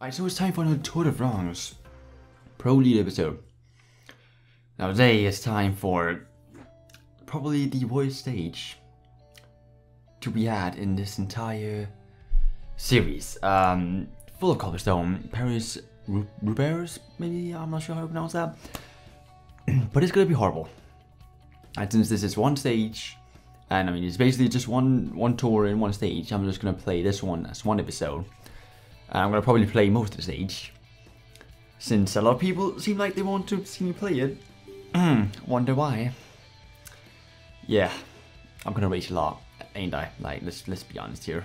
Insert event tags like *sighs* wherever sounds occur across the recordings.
Alright, so it's time for another Tour de France Pro Lead episode. Now today it's time for probably the worst stage to be had in this entire series. Um, full of cobblestone, Paris Roubaix, maybe, I'm not sure how to pronounce that. *clears throat* but it's gonna be horrible. And since this is one stage, and I mean it's basically just one one tour in one stage, I'm just gonna play this one as one episode. And I'm gonna probably play most of the stage. Since a lot of people seem like they want to see me play it. Hmm. Wonder why. Yeah, I'm gonna race a lot, ain't I? Like let's let's be honest here.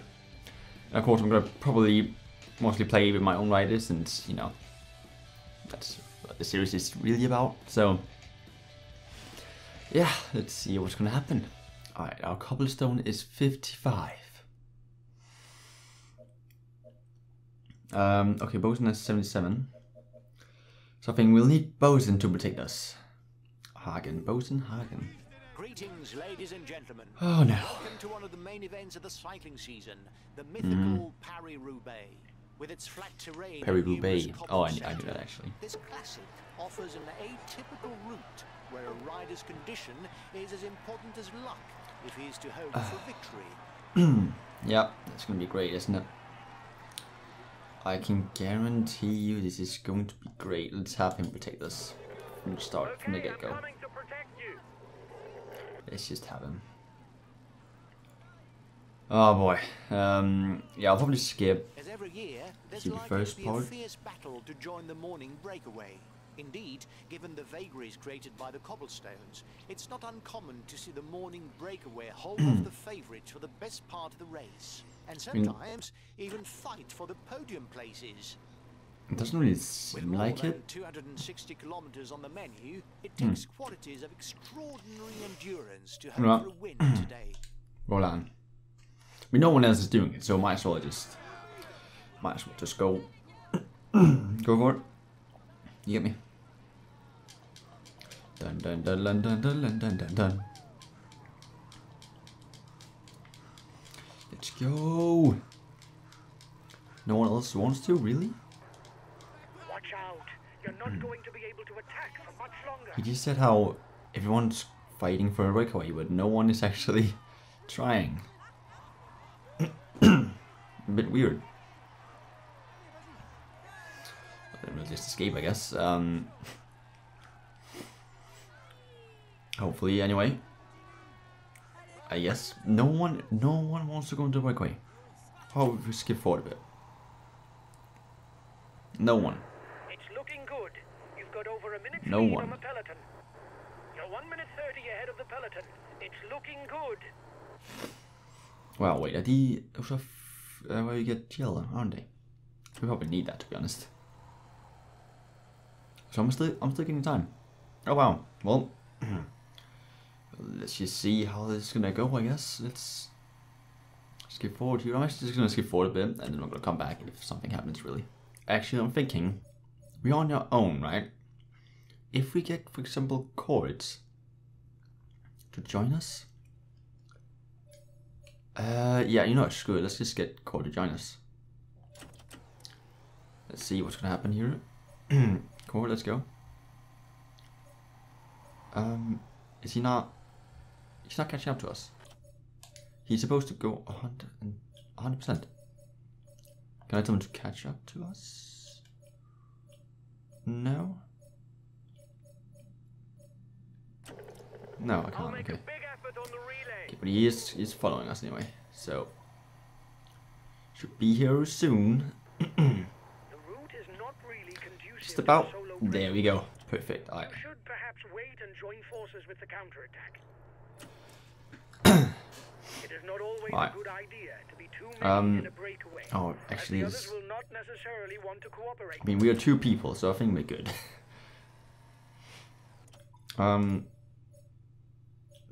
And of course I'm gonna probably mostly play with my own riders since, you know, that's what the series is really about. So yeah, let's see what's gonna happen. Alright, our cobblestone is 55. Um, okay, Bosun has 77. So I think we'll need Bosun to protect us. Hagen, Bosun, Hagen. Greetings, ladies and gentlemen. Oh no. Welcome to one of the main events of the cycling season, the mythical Paris-Roubaix. With its flat terrain Paris-Roubaix. Oh, I, I knew that actually. This classic offers an atypical route where a rider's condition is as important as luck if he is to hope for victory. *clears throat* Yep, that's gonna be great, isn't it? I can guarantee you this is going to be great. Let's have him protect us from the start, from the get-go. coming to protect you. Let's just have him. Oh boy. Um, yeah, I'll probably skip. As every year, there's See the likely first to be part? A fierce battle to join the morning breakaway. Indeed, given the vagaries created by the cobblestones, it's not uncommon to see the morning breakaway hold off the *clears throat* favourites for the best part of the race, and sometimes even fight for the podium places. It doesn't really seem more like it. 260 kilometres on the menu, it Hmm. takes qualities of extraordinary endurance to hope for a win *clears throat* today. Roll on. I mean, no one else is doing it, so might as well just, might as well just go, *clears throat* go for it. You get me? Dun dun dun dun dun dun dun dun dun dun. Let's go. No one else wants to, really? Watch out. You're not hmm. going to be able to attack for much longer. He just said how everyone's fighting for a breakaway, but no one is actually *laughs* trying. *clears throat* a bit weird. Then we'll just escape, I guess. Um, hopefully, anyway. I guess no one, no one wants to go into the breakaway. How about we skip forward a bit? No one. It's looking good. You've got over a minute's No one. on the peloton. You're 1 minute 30 ahead of the peloton. It's looking good. Well, wait, are the uh, where you get yellow, aren't they? We probably need that to be honest. So I'm still I'm still getting time. Oh wow. Well, let's just see how this is gonna go. I guess let's skip forward here. I'm actually just gonna skip forward a bit, and then we're gonna come back if something happens. Really. Actually, I'm thinking we're on our own, right? If we get, for example, chords to join us. Uh, yeah, you know what, screw it, let's just get Core to join us. Let's see what's gonna happen here. *clears throat* Core, let's go. Um, is he not, he's not catching up to us. He's supposed to go 100 and 100%. Can I tell him to catch up to us? No? No, I can't, okay. a big effort on the relay. Okay, but he is he's following us anyway, so should be here soon. *clears throat* The route is not really conducive Just about there we go. Perfect. Alright. You should perhaps wait and join forces with the counterattack. *coughs* it is not always Right. a good idea to be too many Um, in a breakaway. Oh, actually, this, will not necessarily want to cooperate. I mean we are two people, so I think we're good. *laughs* um,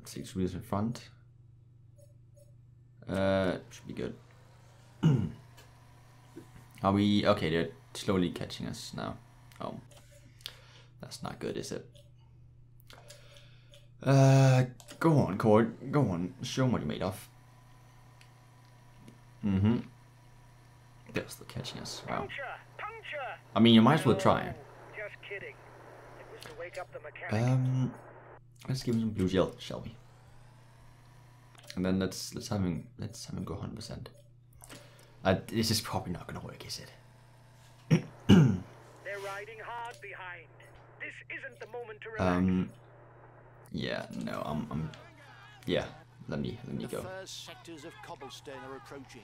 six wheels in front. Uh, should be good. *coughs* are we okay? They're slowly catching us now. Oh, that's not good, is it? Uh, go on, Cord. Go on. Show 'em what you're made of. Mm-hmm. That's the catchiness. Wow. Puncture! puncture. I mean, you might as well try. Just kidding. It was to wake up the mechanic. Um, let's give him some blue gel, shall we? And then let's let's have him let's have him go hundred percent. Uh, this is probably not gonna work, is it? *clears throat* They're riding hard behind. This isn't the moment to relax. Um, yeah, no, I'm, I'm, yeah. Let me let me The go. first sectors of cobblestone are approaching.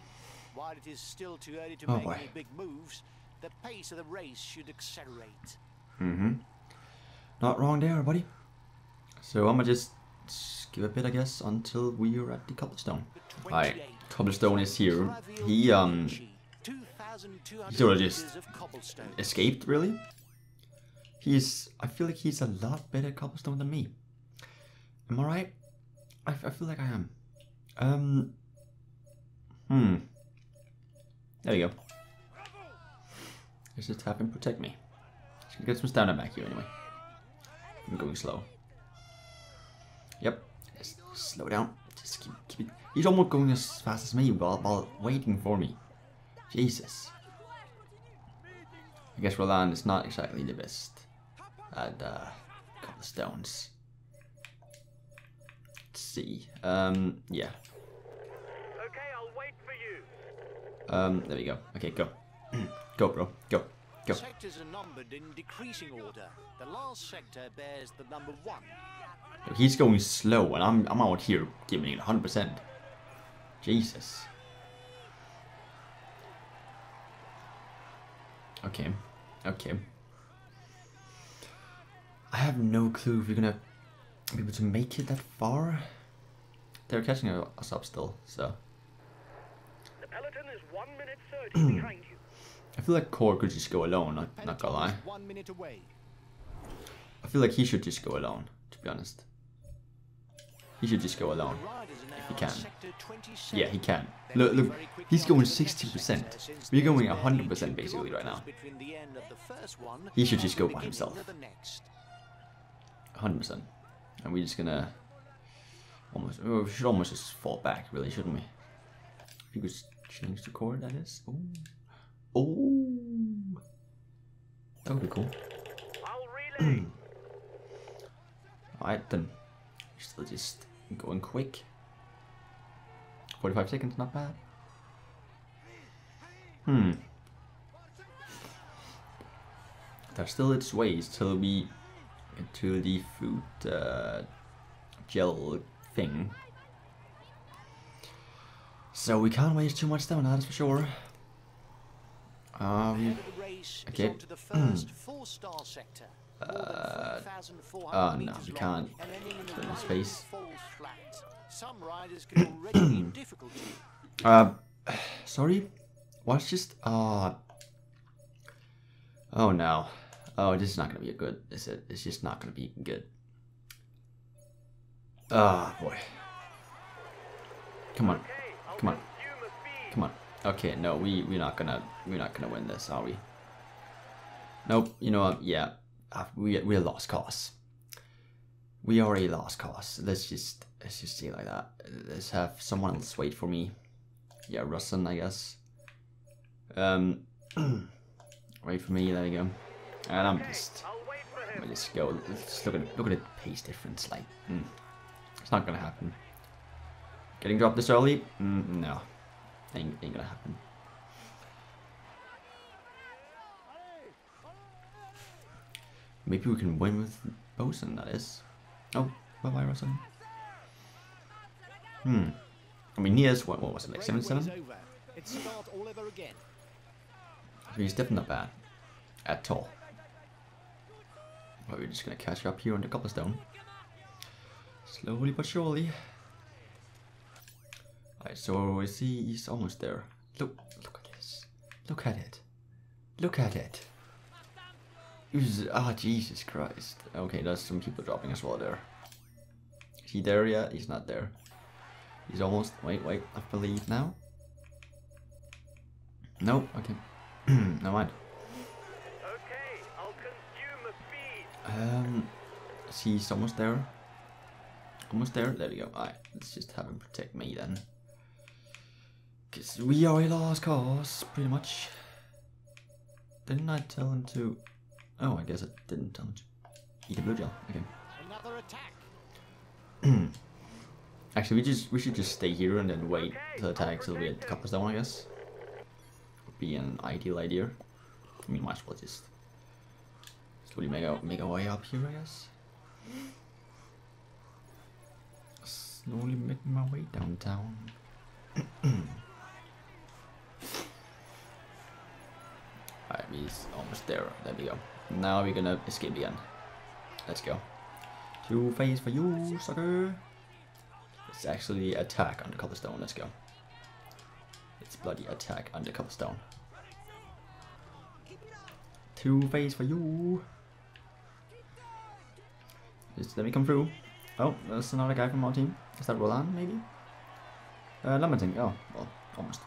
While it is still too early to Oh, make boy. any big moves, the pace of the race should accelerate. Mm-hmm. Not wrong there, buddy. So I'm gonna just give a bit, I guess, until we are at the cobblestone. The Alright, cobblestone is here. He um Beachy, 2,200 sort of just meters of cobblestone. escaped really. He's I feel like he's a lot better at cobblestone than me. Am I right? I, I feel like I am. Um. Hmm. There we go. Let's just have him protect me. Gonna get some stamina back here anyway. I'm going slow. Yep. Just slow down. Just keep, keep it. He's almost going as fast as me while, while waiting for me. Jesus. I guess Roland is not exactly the best at uh, stones. Let's see. Um, yeah. Okay, I'll wait for you. Um, there we go. Okay, go. *clears throat* go, bro. Go. Go. Sectors are numbered in decreasing order. The last sector bears the number one. He's going slow, and I'm I'm out here giving it 100%. Jesus. Okay. Okay. I have no clue if we're gonna be able to make it that far. They're catching us up still, so The peloton is one minute thirty *clears throat* behind you. I feel like Core could just go alone. Not, not gonna lie. One minute away. I feel like he should just go alone. To be honest, he should just go alone. Riders are now he can. Yeah, he can. Look, look, he's going 60%. sector, since We're going there's 100% basically right now. kilometers between the end of the first one He should just go by himself. Of the next. 100%. And we're just gonna almost, we should almost just fall back, really, shouldn't we? If you could change the chord, that is. Oh, oh, that would be cool. *clears throat* Alright then, still just going quick. 45 seconds, not bad. Hmm. There's still its ways till we to the food uh, gel thing. So we can't waste too much stamina, that's for sure. Um, Ahead of the race okay. is the first four-star sector. More than Uh, oh, no, you can't put in space. that falls flat. Some riders can already be in *clears throat* difficulty. Uh, *sighs* sorry? What's just, uh... Oh no. Oh, this is not gonna be a good, is it? It's just not gonna be good. Ah, boy. Come on, come on, come on. Okay, no, we, we're not gonna, we're not gonna win this, are we? Nope, you know what, yeah. Uh, we, a lost cause. We are a lost cause. Let's just, let's just say like that. Let's have someone else wait for me. Yeah, Russen, I guess. Um, *clears throat* wait for me. There you go. And I'm just, I'll wait for I'm just go. Just look at look at the pace difference. Like, mm, it's not gonna happen. Getting dropped this early? Mm, no, ain't ain't gonna happen. Maybe we can win with Bosun. That is. Oh, bye bye, Russen. Hmm. I mean, he has what? What was it like? Seven Breakaway's seven? over. It's start all over again. He's definitely not bad. At all. Well, we're just gonna catch up here on the cobblestone. Slowly but surely. Alright, so I see he's almost there. Look, look at this. Look at it. Look at it. Ah, Jesus Christ. Okay, there's some people dropping as well there. Is he there yet? He's not there. He's almost. Wait, wait. I believe now. Nope. Okay. *clears throat* Never mind. Um, he's almost there? Almost there? There we go. Alright, let's just have him protect me then. Because we are a lost cause, pretty much. Didn't I tell him to... Oh, I guess I didn't tell him to eat a blue gel. Okay. Another attack. *clears throat* Actually, we just we should just stay here and then wait to attack till we get cobblestone, I guess. Would be an ideal idea. I mean, might as well just slowly make our make our way up here, I guess. Slowly making my way downtown. *clears throat* Alright, he's almost there. There we go. Now we're gonna escape again. Let's go. Two face for you, sucker. It's actually attack under cobblestone. Let's go. It's bloody attack under cobblestone. Two face for you. Just let me come through. Oh, there's another guy from our team. Is that Roland, maybe? Uh, Lamenting. Oh, well, almost.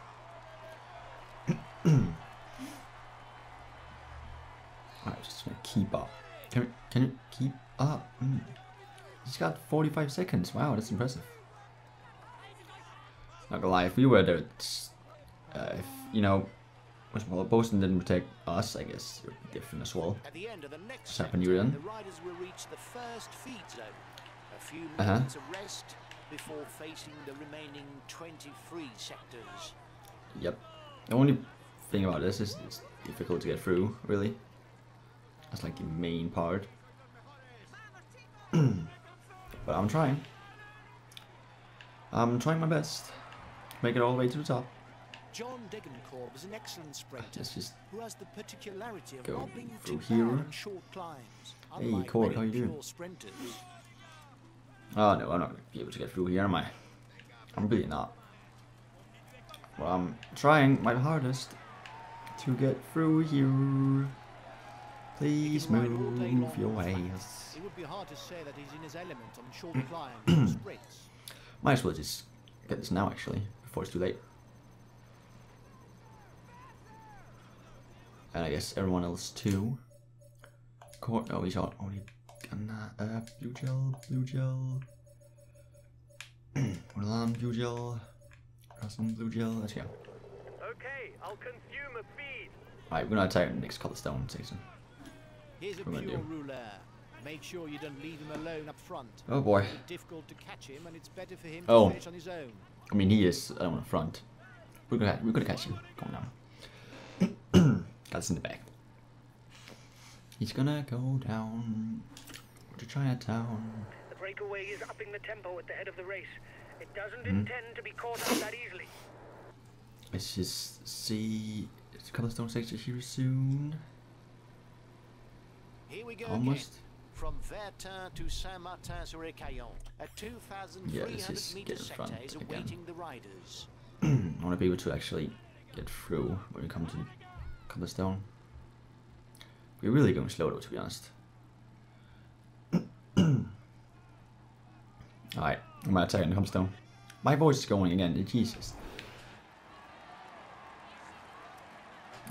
*clears throat* Alright, just gonna keep up. Can, can you keep up? Mm. He's got 45 seconds. Wow, that's impressive. Not gonna lie, if we were there, uh, if, you know, well, Boston didn't protect us, I guess it would be different as well. At the end of the next What's happened, sector, Julian? the riders will reach the first feed zone. A few Uh-huh. minutes of rest before facing the remaining 23 sectors. Yep. The only thing about this is it's difficult to get through, really. That's like the main part. *clears throat* but I'm trying. I'm trying my best. Make it all the way to the top. John Degenkolb is an excellent sprinter Let's just who has the particularity of go not being through too here. on short climbs. Hey, Cord, how you doing? sprinters. Oh no, I'm not gonna be able to get through here, am I? I'm really not. Well, I'm trying my hardest to get through here. Please can ride all move your ways. It would be hard to say that he's in his element on short *clears throat* climbs sprints. Might as well just get this now, actually, before it's too late. And I guess everyone else too. Court, no, he's not only gonna, uh, blue gel, blue gel. *clears throat* Alarm, blue gel. Awesome, blue gel, let's go. Okay, I'll consume a feed. Alright, we're gonna attack the next Cobblestone season. Here's a What am I pure ruler. Make sure you don't leave him alone up front. Oh boy. It's difficult to catch him, and it's better for him Oh. to finish on his own. I mean, he is on the front. We're gonna, we're gonna catch him. Calm down. That's in the back. He's gonna go down to Chinatown. The breakaway is upping the tempo at the head of the race. It doesn't Hmm? intend to be caught up that easily. Let's just see. It's Cobblestone sector here soon. Here we go Almost. again. From Vertain to Saint-Martin-sur-Écaillon, a 2,300 Yeah, this is meter get in sector front is again. awaiting the riders. *clears throat* I want to be able to actually get through when we come to Cobblestone. We're really going slow though, to be honest. *clears throat* Alright, I'm gonna attack the Cobblestone. My voice is going again, Jesus.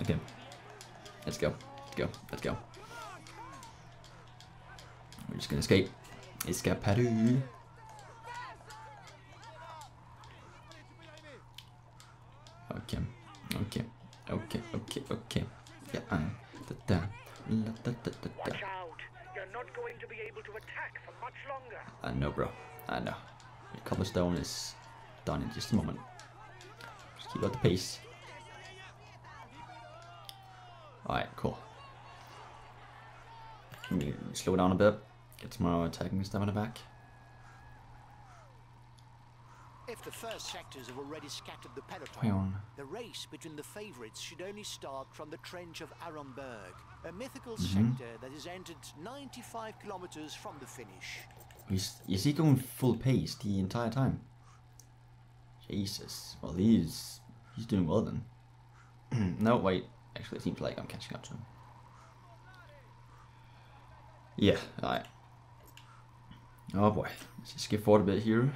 Okay. Let's go. Let's go. Let's go. We're just gonna escape. Escape, Escapade. Okay. Okay. Okay. Okay. Okay. Yeah. Um, da, da, la, da, da, da, da. Watch out. You're not going to be able to attack for much longer. I know, bro. I know. Cobblestone is done in just a moment. Just keep up the pace. Alright, cool. Let me slow down a bit. Get some more attacking the back. If the first sectors have already scattered the peloton, the race between the favourites should only start from the trench of Arenberg, a mythical Mhm. sector that is entered 95 kilometres from the finish. Is, is he going full pace the entire time? Jesus. Well, he's he's doing well then. *clears throat* no, wait. Actually, it seems like I'm catching up to him. Yeah, alright. Oh boy. Let's just skip forward a bit here.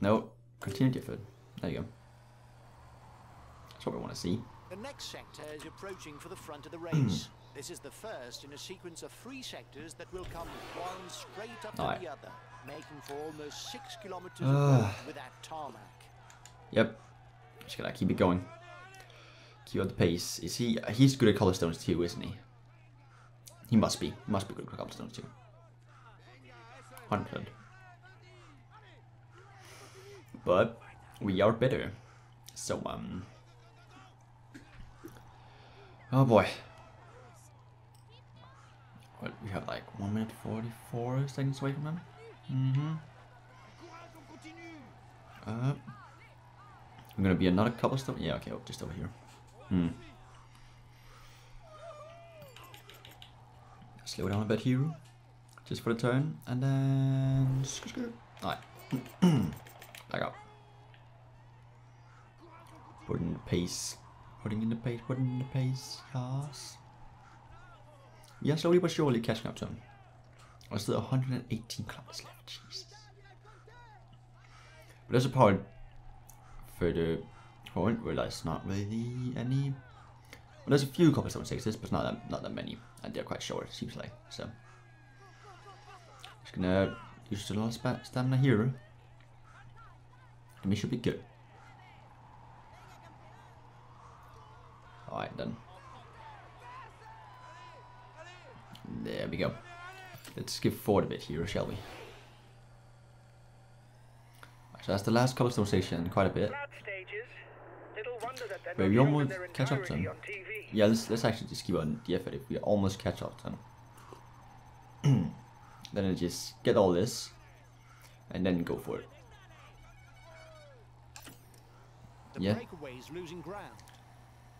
No, continue to foot. There you go. That's what we want to see. The next sector is approaching for the front of the race. *clears throat* this is the first in a sequence of three sectors that will come one straight up to the other, making for almost six kilometres Ah. of road without tarmac. Yep. Just gotta keep it going. Keep up the pace. Is he? He's good at cobblestones too, isn't he? He must be. Must be good at cobblestones too. Hundred. But we are better. So um. Oh boy. What we have like one minute forty four seconds away from him. Mm-hmm. Uh, I'm gonna be another cobblestone. Yeah, okay, oh, just over here. Hmm. Slow down a bit here, just for the turn, and then Alright, *clears throat* back up. Putting the pace, putting in the pace, putting in the pace. Yes. Yeah, slowly but surely catching up to him. There's still 118 kilometers left. Jesus. But there's a part further forward where there's not really any. Well, there's a few cobblestone sixes, but not that not that many, and they're quite short. It seems like so. Just gonna use the last stamina here. And we should be good. Alright then. There we go. Let's skip forward a bit here, shall we? So that's the last cobblestone station, quite a bit. Wait, we almost catch up to them. Yeah, let's, let's actually just keep on the effort if we almost catch up to them. *clears throat* then I just get all this, and then go for it. Yeah. breakaway's losing ground.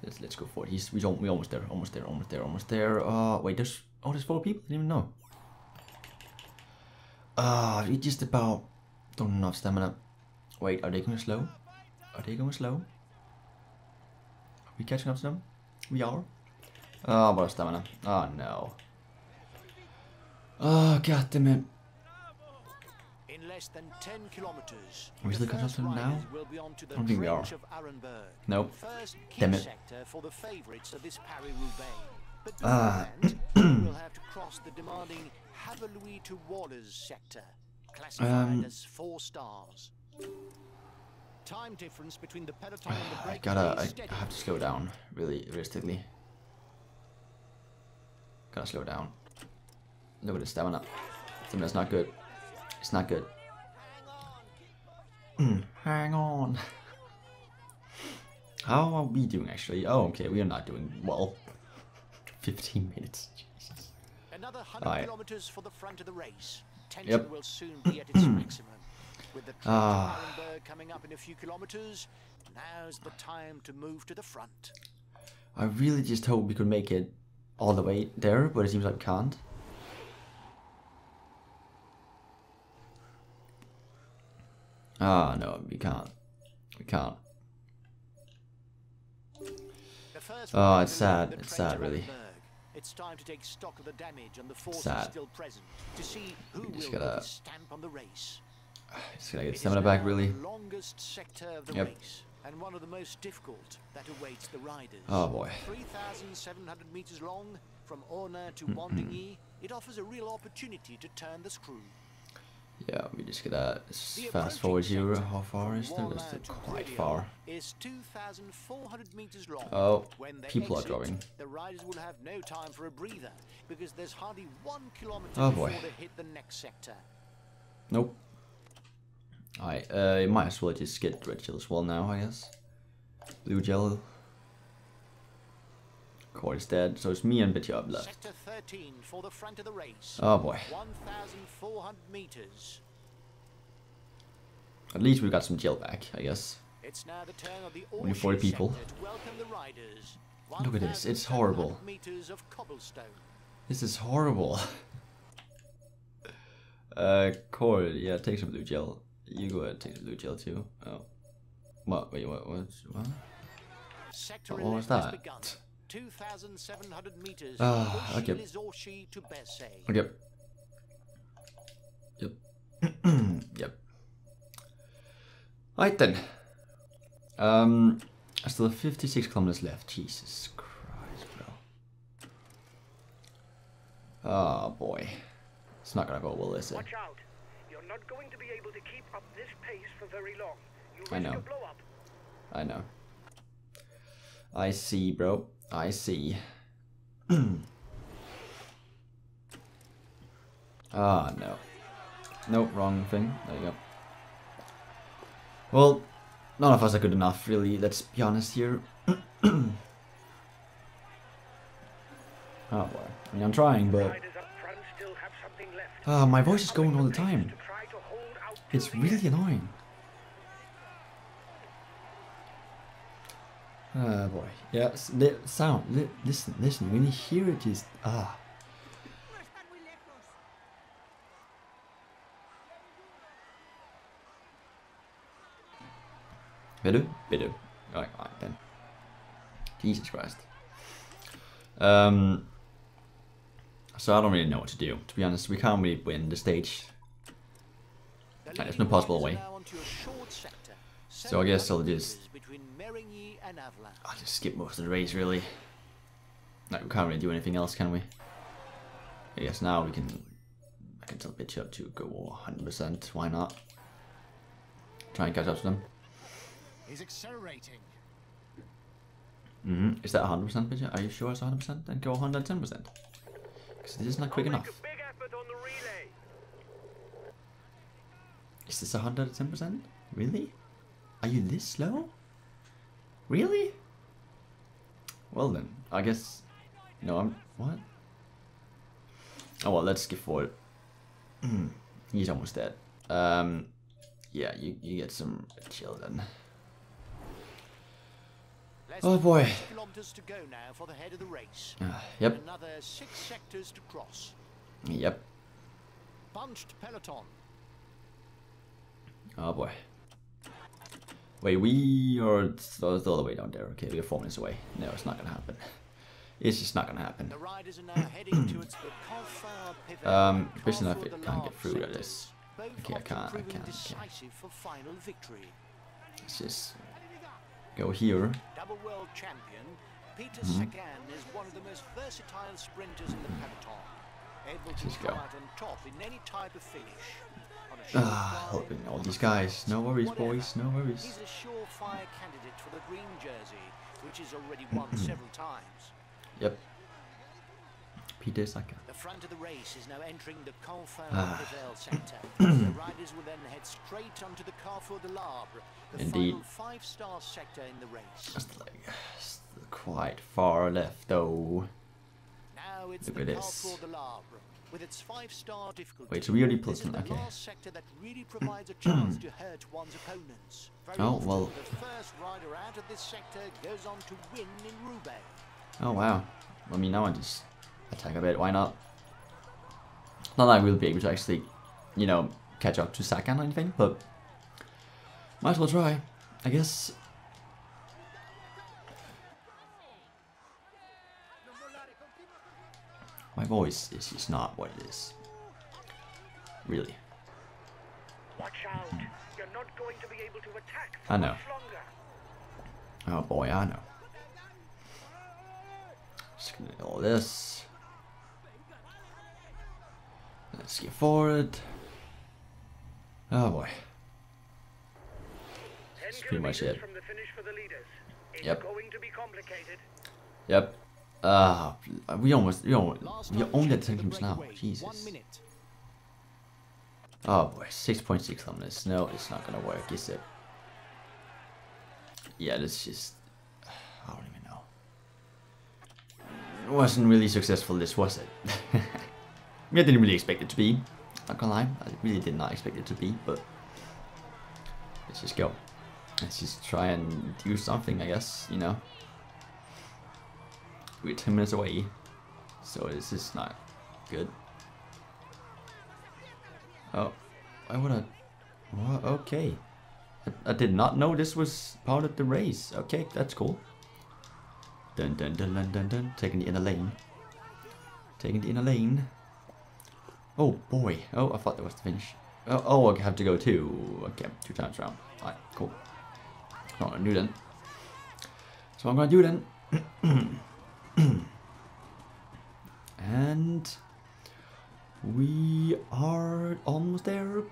Let's let's go for it. He's we we almost there, almost there, almost there, almost there. Uh, wait, there's oh, there's four people. I Didn't even know. Ah, uh, just about don't have enough stamina. Wait, are they going slow? Are they going slow? Are we catching up to them? We are. Oh, what a stamina. Oh no. Oh god damn it. In less than 10 kilometers, Are we still up to them now? riders will be onto the I don't think we are. Nope. Damn it. for the favorites of this Paris-Roubaix. But Ah. *clears throat* beforehand, we'll have to cross the demanding Haveluy to Wallers sector, classified Um, as four stars. Time difference between the peloton and the *sighs* I gotta, I steady. have to slow down, really, realistically. Gotta slow down. Look at the stamina. Stamina's not good. It's not good. Hang on. *laughs* How are we doing actually? Oh, okay, we are not doing well. *laughs* 15 minutes. Another 100 Aye. kilometers for the front of the race. Tension Yep. will soon be at its *clears throat* maximum. With the Trek Ah. to coming up in a few kilometers, now's the time to move to the front. I really just hope we could make it all the way there, but it seems like we can't. Ah, no, we can't. We can't. Oh, it's sad. It's sad, really. It's time to take stock of the damage and the forces Sad. still present to see who will gotta... stamp on the race. Just gotta It get stamina back, really. longest sector of the Yep. race and one of the most difficult that awaits the riders. Oh boy. 3,700 meters long from Hornaing to Mm-hmm. Wandignies, it offers a real opportunity to turn the screw. Yeah, we just gotta The s- approaching fast forward here. How far is there? That's to quite far. Is 2,400 meters long. Oh, When people are exit, dropping. The riders will have no time for a breather because there's hardly one kilometer Oh, before boy. they hit the next sector. Nope. Alright, uh, might as well just get red gel as well now, I guess. Blue gel. Cord is dead, so it's me and Bitjob left. Sector 13 for the front of the race. Oh boy. 1,400 meters. At least we got some gel back, I guess. It's now the turn of the Only 40 people. welcome the riders. Look at this, it's horrible. Meters of cobblestone. This is horrible. *laughs* uh, Cord, yeah, take some blue gel. You go ahead and take some blue gel too. Oh. What? Wait, what? What? what? What 11 was that? Begun. 2,700 meters Ah, from okay. To Bersée. Okay. Yep. *clears throat* yep. Right then. Um, I still have 56 kilometers left. Jesus Christ, bro. Oh boy. It's not gonna go well, is it? Watch out. You're not going to be able to keep up this pace for very long. You risk I know. a blow up. I know. I see, bro. I see. *clears throat* Ah, no. Nope, wrong thing. There you go. Well, none of us are good enough, really. Let's be honest here. *clears throat* oh boy. I mean, I'm trying, but Riders up front still have something left. ah, my voice is going all the time. To try to hold out It's really annoying. Ah, boy. Yeah, s- li sound. Li listen, listen. When you hear it, just ah. Better, better. Alright, alright then. Jesus Christ. Um. So I don't really know what to do. To be honest, we can't really win the stage. The there's no possible riders way. are now onto a short sector, So I guess I'll just- meters between Mérignies and I'll just skip most of the race, really. Like, we can't really do anything else, can we? I guess now we can... I can tell bitch up to go 100%, why not? Try and catch up to them. He's accelerating. Mm -hmm. Is that 100% bitch? Are you sure it's 100%? Then go 110%. Because this is not quick enough. a big effort on the relay. Is this 110%? Really? Are you this slow? Really? Well then, I guess... No, I'm... What? Oh well, let's skip forward. He's almost dead. Um, yeah, you, you get some chill then. Oh boy. to go now for the head of the race. Uh, yep, Another six sectors to cross. yep. Bunched peloton. Oh boy. Wait, we are the other way down there. Okay, we are four minutes away. No, it's not gonna happen. It's just not gonna happen. The riders are now heading towards the Confar Pivot. Um, and Christian, I think de I can't get through to this. Okay, I can't, I can't, okay. decisive for final victory. Let's just go here. Double world champion Peter Mm-hmm. Sagan is one of the most versatile sprinters in the peloton, able to come go. out on top in any type of finish. Ah, helping all these guys. No worries, boys. No worries. He's a surefire candidate for the green jersey, which he's already won several times. Yep. Peter Saka. The front of the race is now entering the Camphin Ah. Sector. *clears throat* the riders will then head straight onto the Carrefour de l'Arbre, the Indeed. final five-star sector in the race. Just like quite far left though. Now it's Look the at this. Carrefour de l'Arbre, with its five-star difficulty. Wait, so we already is put okay. really provides a chance to hurt one's opponents. Very Oh, well. the first rider out of this sector goes on to win in Roubaix. Oh wow. I mean, now I just attack a bit. Why not? Not that I will be able to actually, you know, catch up to Sagan or anything, but might as well try. I guess. My voice is just not what it is. Really. Watch out. You're not going to be able to attack for I know. much longer. Oh boy, I know. Just gonna do all this. Let's get forward. Oh boy. That's pretty much it. from the finish for the leaders. It's Yep. going to be complicated. Yep. Uh, we almost, we almost, we time only check 10 the teams now. Jesus. Oh boy, 6.6 on this. No, it's not gonna work, is it? Yeah, let's just. I don't even know. It wasn't really successful, this was it? I *laughs* I didn't really expect it to be. Not gonna lie, I really did not expect it to be, but. Let's just go. Let's just try and do something, I guess, you know? We're 10 minutes away, so this is not good. Oh, I I? Well, okay. I, I did not know this was part of the race. Okay, that's cool. Dun dun dun dun dun dun. Taking the inner lane. Taking the inner lane. Oh boy. Oh, I thought that was the finish. Oh, oh I have to go two. Okay, two times round. Alright, cool. Not gonna do then. So I'm gonna do then. *clears throat* *clears throat* and we are almost there.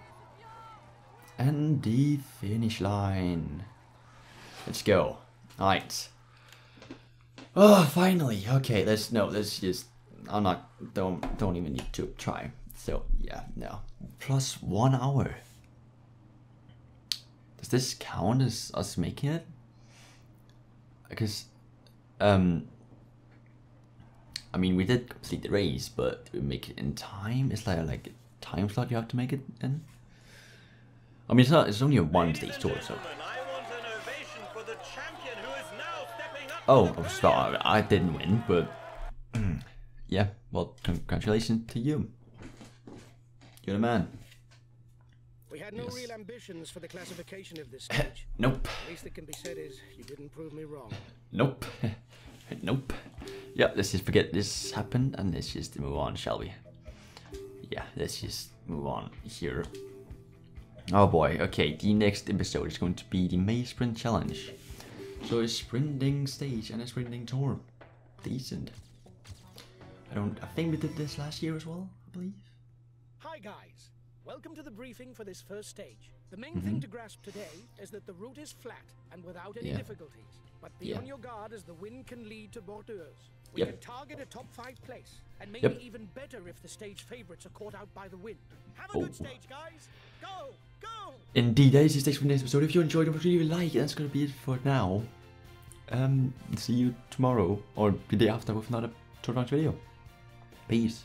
And the finish line. Let's go. Alright. Oh, finally. Okay, let's no. Let's just. I'm not. Don't don't even need to try. So yeah, no. Plus one hour. Does this count as us making it? Because, um. I mean, we did complete the race, but did we make it in time? Is there like a time slot you have to make it in? I mean, it's not. It's only a one stage tour, so. Oh, I'm sorry. I didn't win, but *clears throat* yeah. Well, congratulations to you. You're the man. We had no Yes. real ambitions for the classification of this *coughs* stage. Nope. Least that can be said is you didn't prove me wrong. Nope. *laughs* nope. Yeah, let's just forget this happened and let's just move on, shall we? Yeah, let's just move on here. Oh boy, okay, the next episode is going to be the May Sprint Challenge. So a sprinting stage and a sprinting tour. Decent. I don't I think we did this last year as well, I believe. Hi, guys. Welcome to the briefing for this first stage. The main mm-hmm. thing to grasp today is that the route is flat and without any Yeah. difficulties. But be Yeah. on your guard as the wind can lead to bordures. We Yep. can target a top five place, and maybe Yep. even better if the stage favorites are caught out by the wind. Have a Oh. good stage, guys. Go, go. Indeed, that is the stage for this episode. If you enjoyed it, leave a like. That's gonna be it for now. Um, see you tomorrow or the day after with another Tour video. Peace.